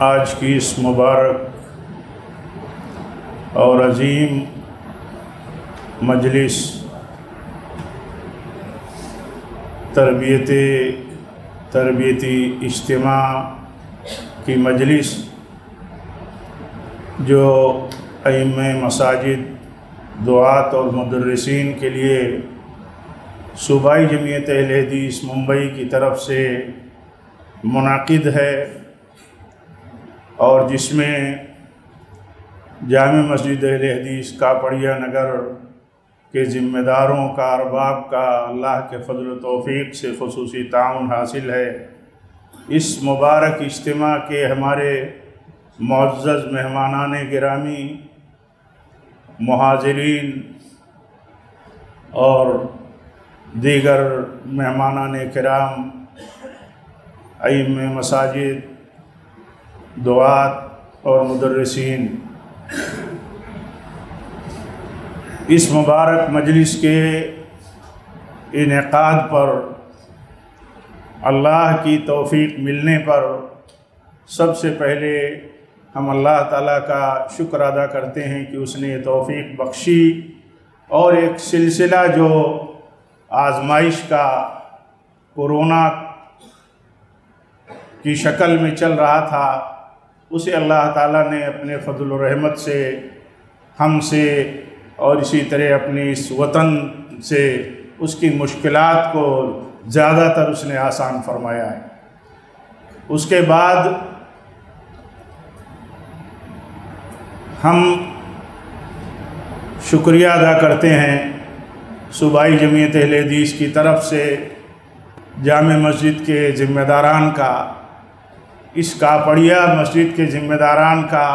आज की इस मुबारक और अजीम मजलिस तरबियत, तरबियती इज्तम की मजलिस, जो अम मसाजिद, दुआत और मदरसिन के लिए सूबाई जमीयत हदीस मुंबई की तरफ़ से मुनद है और जिसमें जाम मस्जिद हदीस, कापड़िया नगर के ज़िम्मेदारों का अरबाब का अल्लाह के फजल तौफीक से खसूस ताउन हासिल है। इस मुबारक इज्तम के हमारे मुआज़ मेहमानान गिरामी, महाजरीन और दीगर मेहमानान कराम अम मसाजिद, दुआत और मदरसिन इस मुबारक मजलिस के इनका पर अल्लाह की तौफ़ी मिलने पर सबसे पहले हम अल्लाह ताला का शुक्र अदा करते हैं कि उसने तौफ़ी बख्शी और एक सिलसिला जो आजमाइश का कोरोना की शक्ल में चल रहा था, उसे अल्लाह ताला ने अपने फजल रहमत से हमसे और इसी तरह अपनी इस वतन से उसकी मुश्किलात को ज़्यादातर उसने आसान फरमाया है। उसके बाद हम शुक्रिया अदा करते हैं सूबाई जमीयत हदीस की तरफ़ से जाम मस्जिद के ज़िम्मेदारान का, इस कापड़िया मस्जिद के ज़िम्मेदारान का।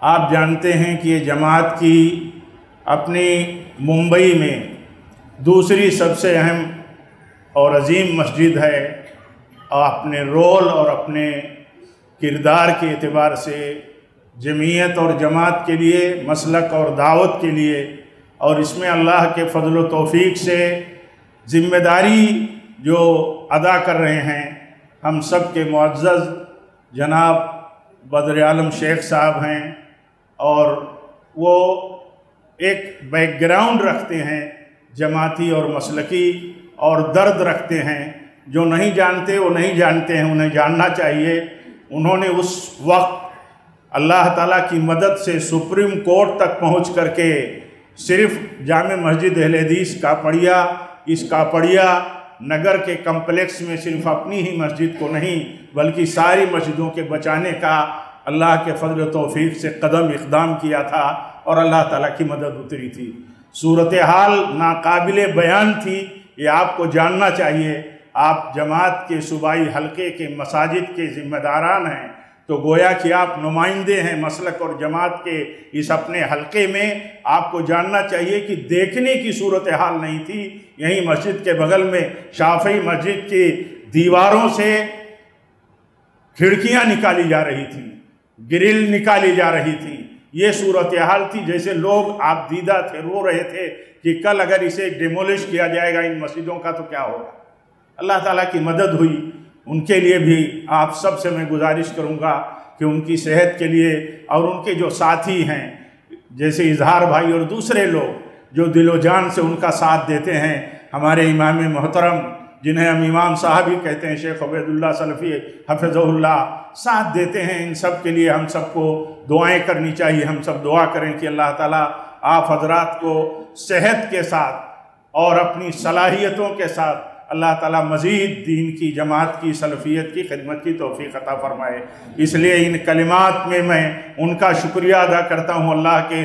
आप जानते हैं कि ये जमात की अपनी मुंबई में दूसरी सबसे अहम और अजीम मस्जिद है, अपने रोल और अपने किरदार के अतबार से जमीयत और जमात के लिए, मसलक और दावत के लिए, और इसमें अल्लाह के फजल तौफीक से ज़िम्मेदारी जो अदा कर रहे हैं, हम सब के मुआज़ जनाब बदर आलम शेख साहब हैं, और वो एक बैकग्राउंड रखते हैं, जमाती और मसलकी, और दर्द रखते हैं। जो नहीं जानते, वो नहीं जानते हैं, उन्हें जानना चाहिए। उन्होंने उस वक्त अल्लाह ताला की मदद से सुप्रीम कोर्ट तक पहुँच करके सिर्फ़ जाम मस्जिद हदीस कापड़िया इस कापड़िया नगर के कम्प्लेक्स में सिर्फ़ अपनी ही मस्जिद को नहीं, बल्कि सारी मस्जिदों के बचाने का अल्लाह के फजल तौफीक से कदम इकदाम किया था। और अल्लाह ताला की मदद उतरी थी। सूरत हाल नाकबिल बयान थी, ये आपको जानना चाहिए। आप जमात के सूबाई हलके के मसाजिद के ज़िम्मेदारान हैं तो गोया कि आप नुमाइंदे हैं मसलक और जमात के इस अपने हलके में। आपको जानना चाहिए कि देखने की सूरत हाल नहीं थी। यहीं मस्जिद के बगल में शाफी मस्जिद की दीवारों से खिड़कियाँ निकाली जा रही थी, ग्रिल निकाली जा रही थी। ये सूरत हाल थी जैसे लोग आप दीदा थे, रो रहे थे कि कल अगर इसे डिमोलिश किया जाएगा इन मस्जिदों का तो क्या होगा? अल्लाह ताला की मदद हुई। उनके लिए भी आप सबसे मैं गुजारिश करूँगा कि उनकी सेहत के लिए और उनके जो साथी हैं, जैसे इजहार भाई और दूसरे लोग जो दिलो जान से उनका साथ देते हैं, हमारे इमाम मोहतरम जिन्हें हम इमाम साहब ही कहते हैं, शेख अबैदुल्ला सलफ़ी हफज़ल्ला साथ देते हैं इन सब के लिए। हम सबको दुआएँ करनी चाहिए, हम सब दुआ करें कि अल्लाह ताला आप हजरात को सेहत के साथ और अपनी सलाहियतों के साथ अल्लाह ताला मज़ीद दीन की, जमात की, सलफ़ियत की, खिदमत की तोफ़ी अता फ़रमाए। इसलिए इन कलिमात में मैं उनका शुक्रिया अदा करता हूँ अल्लाह के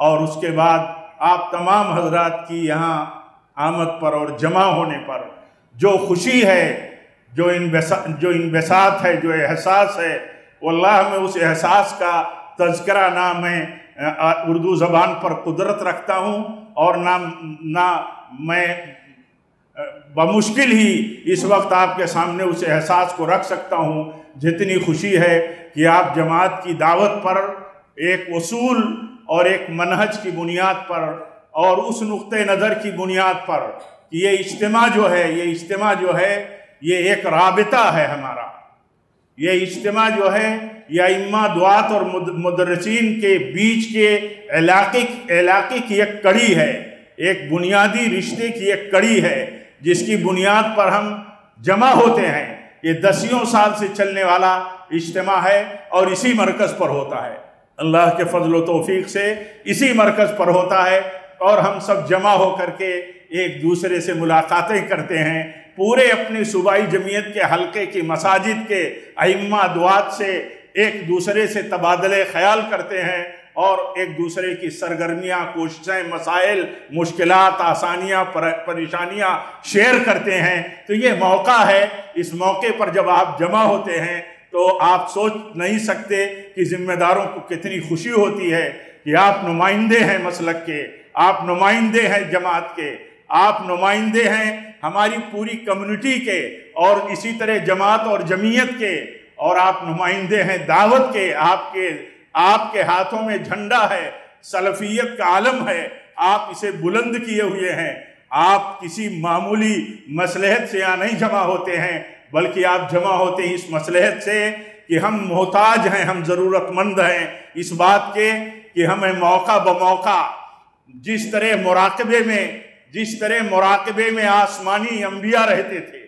और उसके बाद आप तमाम हजरात की यहाँ आमद पर और जमा होने पर जो खुशी है, जो इन जो इन बेसात है, जो एहसास है, वल्लाह में उस एहसास का तस्करा ना मैं उर्दू ज़बान पर कुदरत रखता हूँ और ना ना मैं बमुश्किल ही इस वक्त आपके सामने उस एहसास को रख सकता हूँ। जितनी खुशी है कि आप जमात की दावत पर एक वसूल और एक मनहज की बुनियाद पर और उस नुक़ नज़र की बुनियाद पर कि ये इज्तम जो है, ये इज्तम जो है, ये एक रबता है हमारा। ये इज्तम जो है, या इम्मा दुआत और मुदरसिन के बीच के इलाके इलाके की एक कड़ी है। एक बुनियादी रिश्ते की एक कड़ी है, जिसकी बुनियाद पर हम जमा होते हैं। ये दसियों साल से चलने वाला इज्तम है और इसी मरकज़ पर होता है। अल्लाह के फजल तोफ़ी से इसी मरकज़ पर होता है और हम सब जमा हो करके एक दूसरे से मुलाकातें करते हैं। पूरे अपनी सूबाई जमीयत के हलके की मसाजिद के अम्मा दुआत से एक दूसरे से तबादले ख्याल करते हैं और एक दूसरे की सरगर्मियाँ, कोशिशें, मसाइल मुश्किल आसानियाँ परेशानियाँ शेयर करते हैं। तो ये मौका है, इस मौके पर जब आप जमा होते हैं तो आप सोच नहीं सकते कि ज़िम्मेदारों को कितनी खुशी होती है कि आप नुमाइंदे हैं मसलक के, आप नुमाइंदे हैं जमात के, आप नुमाइंदे हैं हमारी पूरी कम्युनिटी के और इसी तरह जमात और जमीयत के, और आप नुमाइंदे हैं दावत के, आपके आपके हाथों में झंडा है, सलफियत का आलम है, आप इसे बुलंद किए हुए हैं। आप किसी मामूली मसलहत से यहाँ नहीं जमा होते हैं। बल्कि आप जमा होते हैं इस मसलहत से कि हम मोहताज हैं, हम ज़रूरतमंद हैं। इस बात के कि हमें मौका ब मौका जिस तरह मुराकबे में, जिस तरह मुराकबे में आसमानी अम्बिया रहते थे,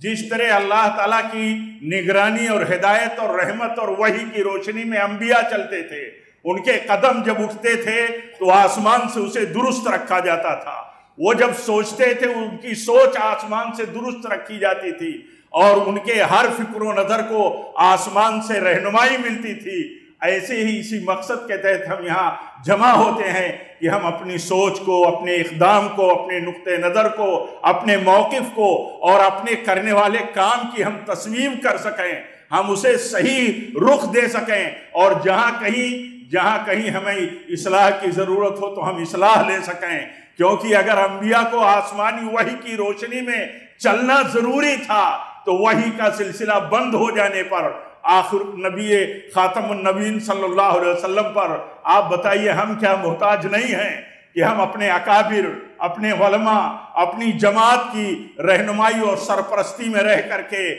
जिस तरह अल्लाह ताला की निगरानी और हिदायत और रहमत और वही की रोशनी में अम्बिया चलते थे, उनके कदम जब उठते थे तो आसमान से उसे दुरुस्त रखा जाता था। वो जब सोचते थे, उनकी सोच आसमान से दुरुस्त रखी जाती थी। और उनके हर फ़िक्र नज़र को आसमान से रहनुमाई मिलती थी। ऐसे ही इसी मकसद के तहत हम यहाँ जमा होते हैं कि हम अपनी सोच को, अपने इकदाम को, अपने नुक़ नज़र को, अपने मौक़ को और अपने करने वाले काम की हम तस्वीम कर सकें। हम उसे सही रुख दे सकें और जहाँ कहीं जहाँ कहीं हमें इसलाह की ज़रूरत हो तो हम इसलाह ले सकें। क्योंकि अगर अम्बिया को आसमानी वही की रोशनी में चलना ज़रूरी था तो वही का सिलसिला बंद हो जाने पर आखिर नबी ख़ातमनबीन सल्लल्लाहु अलैहि वसल्लम पर आप बताइए हम क्या मोहताज नहीं हैं कि हम अपने अकाबिर, अपने वलमा, अपनी जमात की रहनुमाई और सरपरस्ती में रह करके,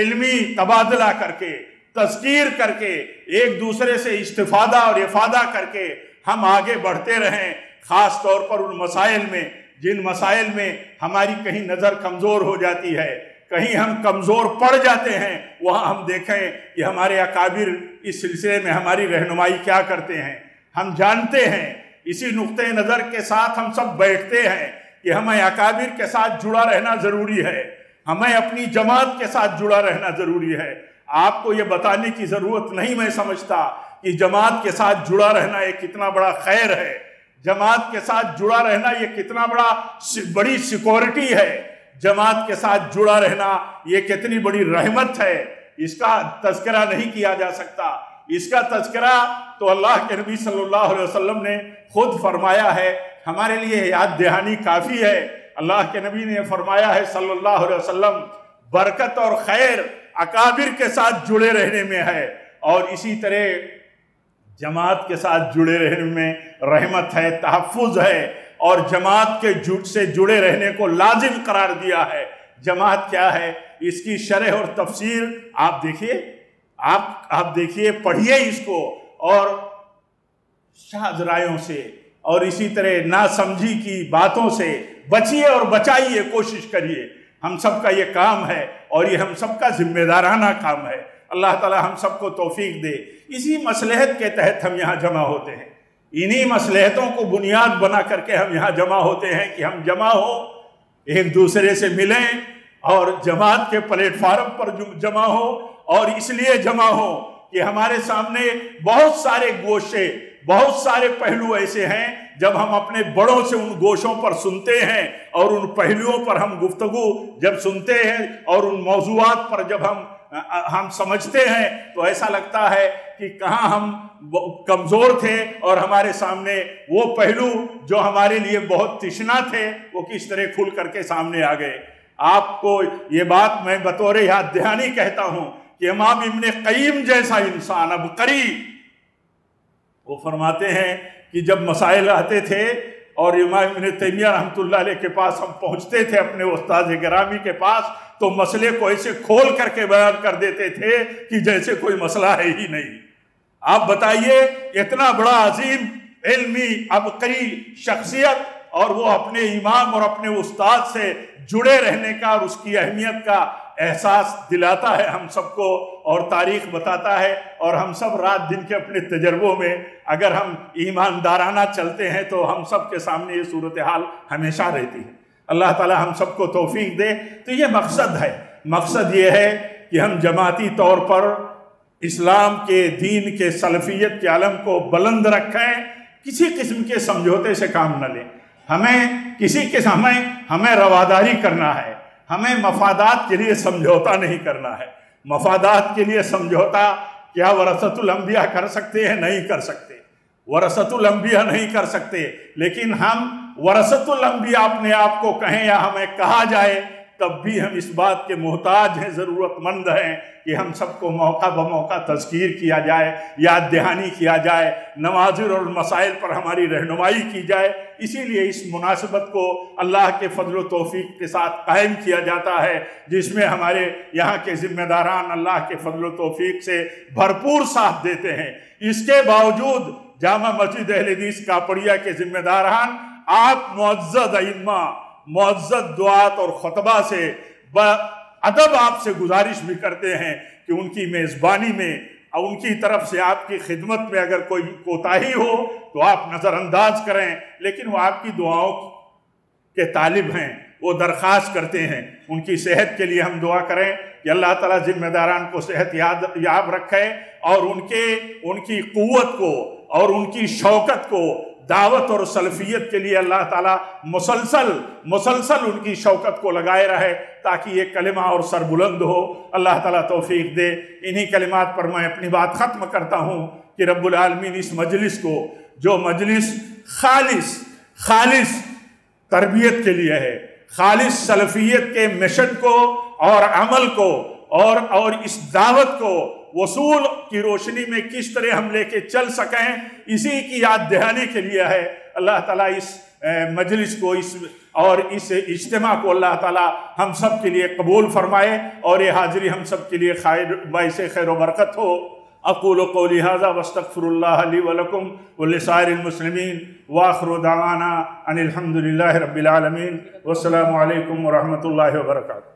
इल्मी तबादला करके, तस्कीर करके, एक दूसरे से इस्तीफादा और इफादा करके हम आगे बढ़ते रहें, ख़ास तौर पर उन मसाइल में, जिन मसाइल में हमारी कहीं नज़र कमज़ोर हो जाती है। कहीं हम कमज़ोर पड़ जाते हैं, वहाँ हम देखें कि हमारे अकाबिर इस सिलसिले में हमारी रहनुमाई क्या करते हैं। हम जानते हैं, इसी नुक़ नज़र के साथ हम सब बैठते हैं कि हमें अकाबिर के साथ जुड़ा रहना ज़रूरी है। हमें अपनी जमात के साथ जुड़ा रहना ज़रूरी है। आपको ये बताने की ज़रूरत नहीं मैं समझता कि जमात के साथ जुड़ा रहना एक कितना बड़ा खैर है। जमात के साथ जुड़ा रहना ये कितना बड़ा बड़ी सिक्योरिटी है। जमात के साथ जुड़ा रहना ये कितनी बड़ी रहमत है। इसका तस्करा नहीं किया जा सकता। इसका तस्करा तो अल्लाह के नबी सल्लल्लाहु अलैहि वसल्लम ने खुद फरमाया है। हमारे लिए याद दहानी काफ़ी है। अल्लाह के नबी ने फरमाया है सल्लल्लाहु अलैहि वसल्लम, बरकत और खैर अकाबिर के साथ जुड़े रहने में है। और इसी तरह जमात के साथ जुड़े रहने में रहमत है तहफ़ है। और जमात के जुट से जुड़े रहने को लाजिम करार दिया है। जमात क्या है? इसकी शरह और तफसीर आप देखिए। आप आप देखिए, पढ़िए इसको और शाहजरायों से और इसी तरह ना समझी की बातों से बचिए और बचाइए, कोशिश करिए। हम सब का ये काम है और ये हम सब का जिम्मेदाराना काम है। अल्लाह ताला हम सबको तोफीक दे। इसी मसलहत के तहत हम यहाँ जमा होते हैं। इन्हीं मसलहतों को बुनियाद बना करके हम यहाँ जमा होते हैं कि हम जमा हो, एक दूसरे से मिलें और जमात के प्लेटफार्म पर जमा हो और इसलिए जमा हो कि हमारे सामने बहुत सारे गोशे, बहुत सारे पहलू ऐसे हैं जब हम अपने बड़ों से उन गोशों पर सुनते हैं और उन पहलुओं पर हम गुफ्तगु जब सुनते हैं और उन मौजूद पर जब हम हम समझते हैं तो ऐसा लगता है कि कहाँ हम कमज़ोर थे और हमारे सामने वो पहलू जो हमारे लिए बहुत तिश्ना थे, वो किस तरह खुल करके सामने आ गए। आपको ये बात मैं बतौर याद दहानी कहता हूँ कि इमाम इमन कईम जैसा इंसान अब करीब, वो फरमाते हैं कि जब मसाइल आते थे और इमाम इबन तैमिया रहमतुल्लाह के पास हम पहुँचते थे अपने उस्ताद ग्रामी के पास तो मसले को ऐसे खोल करके बयान कर देते थे कि जैसे कोई मसला है ही नहीं। आप बताइए, इतना बड़ा अजीम इल्मी अबकरी शख्सियत और वो अपने इमाम और अपने उस्ताद से जुड़े रहने का और उसकी अहमियत का एहसास दिलाता है, हम सबको और तारीख बताता है और हम सब रात दिन के अपने तजर्बों में अगर हम ईमानदाराना चलते हैं तो हम सब के सामने ये सूरत हाल हमेशा रहती है। अल्लाह ताला हम सबको तोफीक दे। तो ये मकसद है। मकसद ये है कि हम जमाती तौर पर इस्लाम के, दीन के, सलफियत के आलम को बुलंद रखें, किसी किस्म के समझौते से काम न लें। हमें, किसी के हमें हमें रवादारी करना है। हमें मफादात के लिए समझौता नहीं करना है। मफादात के लिए समझौता, क्या वरसतुलम्बिया कर सकते हैं? नहीं कर सकते। वरसतुलम्बिया नहीं कर सकते। लेकिन हम वरसतुलम्बिया अपने आप को कहें या हमें कहा जाए तब भी हम इस बात के मोहताज हैं, ज़रूरतमंद हैं कि हम सबको मौका ब मौका तस्कीर किया जाए, याद दहानी किया जाए, नवाजिर और मसाइल पर हमारी रहनुमाई की जाए। इसीलिए इस मुनासबत को अल्लाह के फजल तोफ़ी के साथ कायम किया जाता है, जिसमें हमारे यहाँ के ज़िम्मेदारान अल्लाह के फजल तोफ़ी से भरपूर साथ देते हैं। इसके बावजूद जामा मस्जिद अहलदीस कापड़िया के ज़िम्मेदारान, आप मुआज़ इम्मा मुआज़त दुआत और ख़ुतबा से अदब आपसे गुजारिश भी करते हैं कि उनकी मेज़बानी में और उनकी तरफ़ से आपकी खिदमत में अगर कोई कोताही हो तो आप नज़रअंदाज करें। लेकिन वो आपकी दुआओं के तालिब हैं, वो दरख्वास्त करते हैं। उनकी सेहत के लिए हम दुआ करें कि अल्लाह ताला जिम्मेदारान को सेहत याद याब रखे और उनके, उनकी क़ुत को और उनकी शौकत को दावत और सल्फियत के लिए अल्लाह ताला मुसलसल मुसलसल उनकी शौकत को लगाए रहे ताकि ये कलिमा और सरबुलंद हो। अल्लाह ताला तौफीक दे। इन्हीं कलिमात पर मैं अपनी बात ख़त्म करता हूँ कि रब्बुल आलमीन इस मजलिस को, जो मजलिस खालिस खालिस तरबियत के लिए है, खालिस सलफियत के मिशन को और अमल को और और इस दावत को वसूल की रोशनी में किस तरह हम लेके चल सकें, इसी की याद दहानी के लिए है। अल्लाह ताला इस मजलिस को इस, और इस इज्तम को अल्लाह ताला हम सब के लिए कबूल फरमाए, और ये हाजिरी हम सब के लिए खैर बाईस खैर बरकत हो। अक़ूल कौली हाजा वस्तफ़रल्लाकुम वलसारमसलमिन वाखरुदाना अनिलहमदिल्ला रबालमीन वसलम वरहमल वर्का